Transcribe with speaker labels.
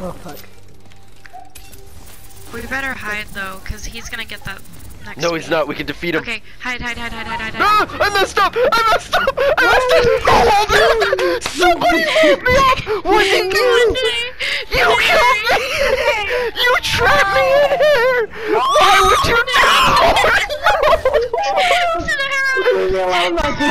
Speaker 1: Oh fuck.
Speaker 2: We better hide though, cause he's gonna get that next.
Speaker 3: No, he's not. We can defeat him.
Speaker 2: Okay, hide, hide, hide, hide, hide, hide.
Speaker 3: Ah, I messed up! I messed up! I messed up! Oh! Somebody hold me up! What did you do? You killed me! You trapped me in here! Why would you do that?